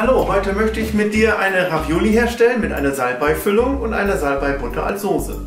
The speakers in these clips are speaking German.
Hallo, heute möchte ich mit dir eine Ravioli herstellen mit einer Salbeifüllung und einer Salbeibutter als Soße.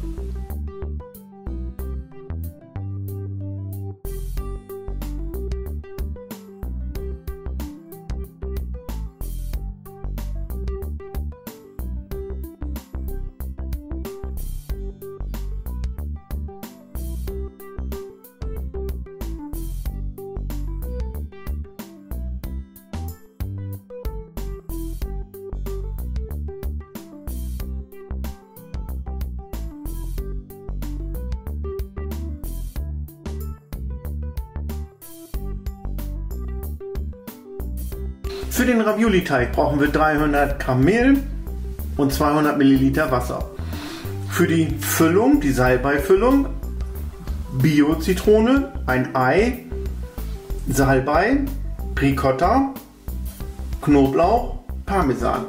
Für den Ravioli-Teig brauchen wir 300 Gramm Mehl und 200 Milliliter Wasser. Für die Füllung, die Salbei-Füllung, Bio-Zitrone, ein Ei, Salbei, Ricotta, Knoblauch, Parmesan.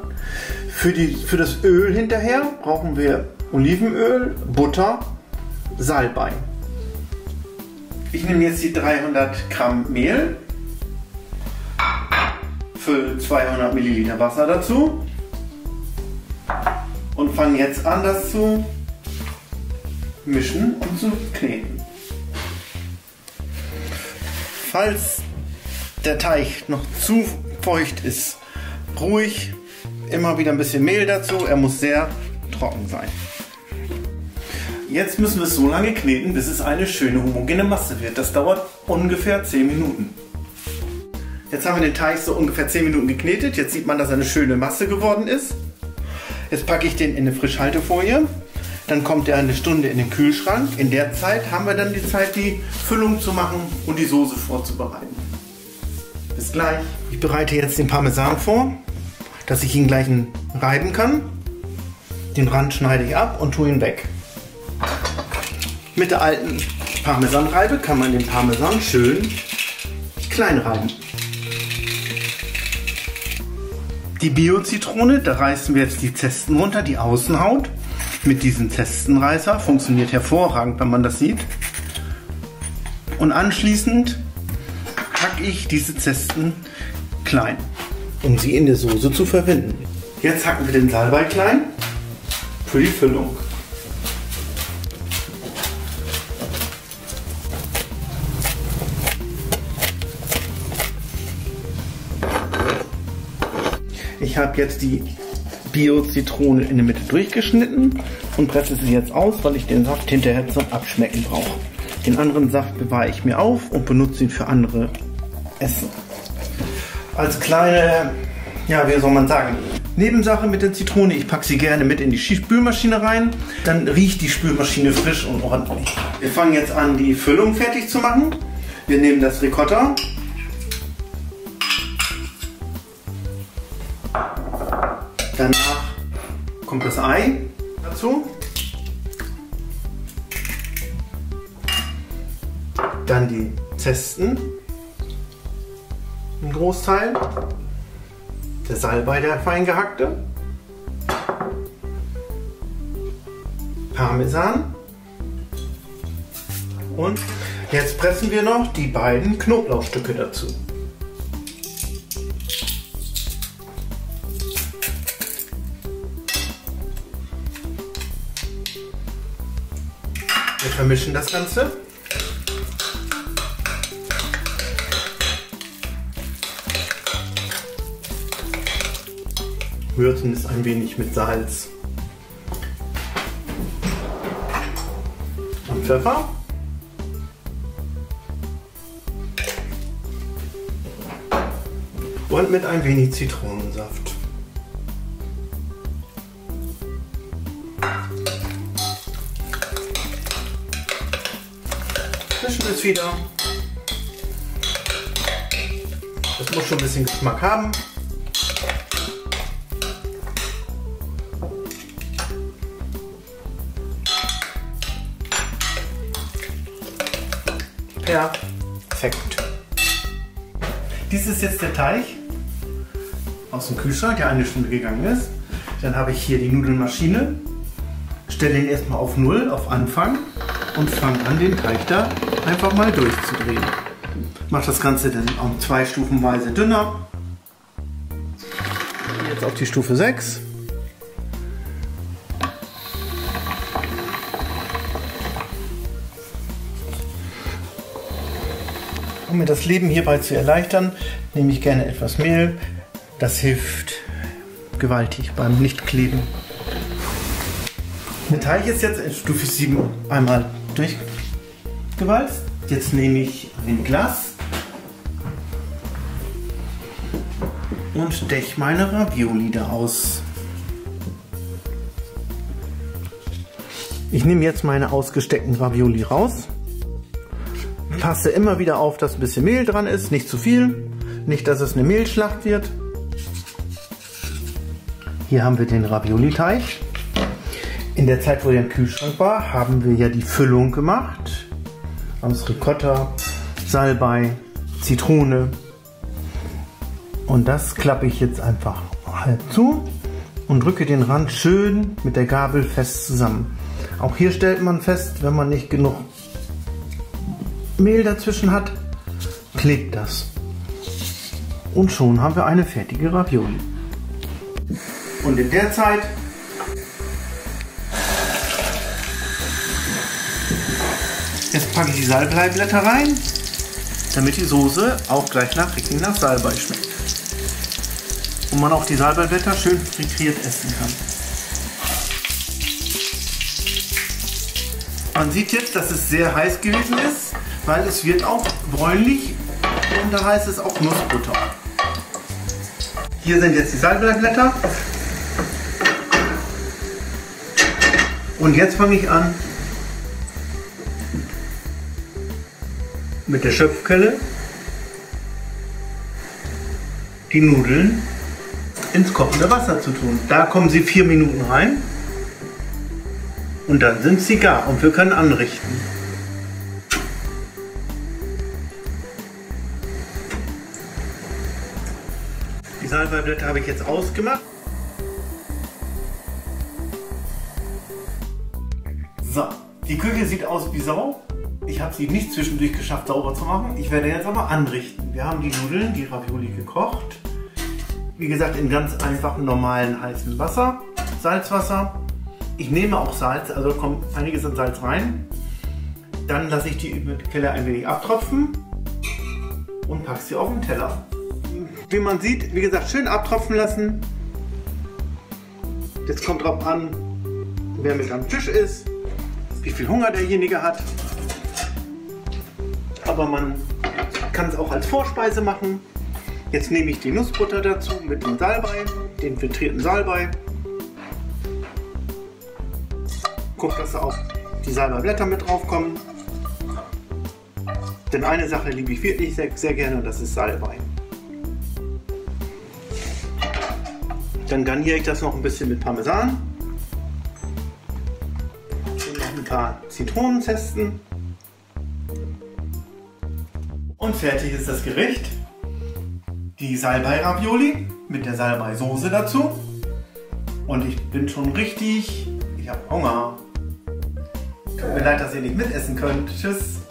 Für, die, für das Öl hinterher brauchen wir Olivenöl, Butter, Salbei. Ich nehme jetzt die 300 Gramm Mehl, fülle 200 Milliliter Wasser dazu und fange jetzt an, das zu mischen und zu kneten. Falls der Teig noch zu feucht ist, ruhig immer wieder ein bisschen Mehl dazu. Er muss sehr trocken sein. Jetzt müssen wir es so lange kneten, bis es eine schöne homogene Masse wird. Das dauert ungefähr 10 Minuten. Jetzt haben wir den Teig so ungefähr 10 Minuten geknetet. Jetzt sieht man, dass er eine schöne Masse geworden ist. Jetzt packe ich den in eine Frischhaltefolie. Dann kommt er eine Stunde in den Kühlschrank. In der Zeit haben wir dann die Zeit, die Füllung zu machen und die Soße vorzubereiten. Bis gleich. Ich bereite jetzt den Parmesan vor, dass ich ihn gleich reiben kann. Den Rand schneide ich ab und tue ihn weg. Mit der alten Parmesanreibe kann man den Parmesan schön klein reiben. Die Bio-Zitrone, da reißen wir jetzt die Zesten runter, die Außenhaut. Mit diesem Zestenreißer. Funktioniert hervorragend, wenn man das sieht. Und anschließend hacke ich diese Zesten klein, um sie in der Soße zu verwenden. Jetzt hacken wir den Salbei klein für die Füllung. Ich habe jetzt die Bio-Zitrone in der Mitte durchgeschnitten und presse sie jetzt aus, weil ich den Saft hinterher zum Abschmecken brauche. Den anderen Saft bewahre ich mir auf und benutze ihn für andere Essen. Als kleine, ja, wie soll man sagen, Nebensache mit der Zitrone, ich packe sie gerne mit in die Spülmaschine rein. Dann riecht die Spülmaschine frisch und ordentlich. Wir fangen jetzt an, die Füllung fertig zu machen. Wir nehmen das Ricotta, Danach kommt das Ei dazu. Dann die Zesten, ein Großteil. Der Salbei, der fein gehackte. Parmesan. Und jetzt pressen wir noch die beiden Knoblauchstücke dazu. Wir vermischen das Ganze. Würzen es ein wenig mit Salz und Pfeffer. Und mit ein wenig Zitronensaft. Mischen es wieder. Das muss schon ein bisschen Geschmack haben. Perfekt. Dies ist jetzt der Teig aus dem Kühlschrank, der eine Stunde gegangen ist. Dann habe ich hier die Nudelmaschine. Stelle ihn erstmal auf Null, auf Anfang und fange an, den Teig da einfach mal durchzudrehen. Mache das Ganze dann auch zwei Stufenweise dünner. Jetzt auf die Stufe 6. Um mir das Leben hierbei zu erleichtern, nehme ich gerne etwas Mehl. Das hilft gewaltig beim Nichtkleben. Der Teig ist jetzt in Stufe 7 einmal durchgewalzt. Jetzt nehme ich ein Glas und dech meine Ravioli da aus. Ich nehme jetzt meine ausgesteckten Ravioli raus passe immer wieder auf, dass ein bisschen Mehl dran ist, nicht zu viel, nicht, dass es eine Mehlschlacht wird. Hier haben wir den Ravioli-Teig. In der Zeit, wo der im Kühlschrank war, haben wir ja die Füllung gemacht. Aus Ricotta, Salbei, Zitrone. Und das klappe ich jetzt einfach halb zu und drücke den Rand schön mit der Gabel fest zusammen. Auch hier stellt man fest, wenn man nicht genug Mehl dazwischen hat, klebt das. Und schon haben wir eine fertige Ravioli. Und in der Zeit Jetzt packe ich die Salbeiblätter rein, damit die Soße auch gleich nach richtig nach Salbei schmeckt. Und man auch die Salbeiblätter schön frittiert essen kann. Man sieht jetzt, dass es sehr heiß gewesen ist weil es wird auch bräunlich und da heißt es auch Nussbutter. Hier sind jetzt die Salbeiblätter. Und jetzt fange ich an mit der Schöpfkelle die Nudeln ins kochende Wasser zu tun. Da kommen sie vier Minuten rein und dann sind sie gar und wir können anrichten. Salbeiblätter habe ich jetzt ausgemacht. So, die Küche sieht aus wie Sau. Ich habe sie nicht zwischendurch geschafft sauber zu machen. Ich werde jetzt aber anrichten. Wir haben die Nudeln, die Ravioli gekocht. Wie gesagt in ganz einfachen, normalen, heißen Wasser. Salzwasser. Ich nehme auch Salz, also kommt einiges an Salz rein. Dann lasse ich die Keller ein wenig abtropfen und packe sie auf den Teller wie man sieht, wie gesagt, schön abtropfen lassen. Jetzt kommt drauf an, wer mit am Tisch ist, wie viel Hunger derjenige hat. Aber man kann es auch als Vorspeise machen. Jetzt nehme ich die Nussbutter dazu mit dem Salbei, den filtrierten Salbei. Guck, dass da auch die Salbeiblätter mit drauf kommen. Denn eine Sache liebe ich wirklich sehr, sehr gerne und das ist Salbei. Dann garniere ich das noch ein bisschen mit Parmesan. Und noch ein paar Zitronenzesten. Und fertig ist das Gericht. Die Salbei-Ravioli mit der Salbei-Soße dazu. Und ich bin schon richtig, ich habe Hunger. Tut mir leid, dass ihr nicht mitessen könnt. Tschüss.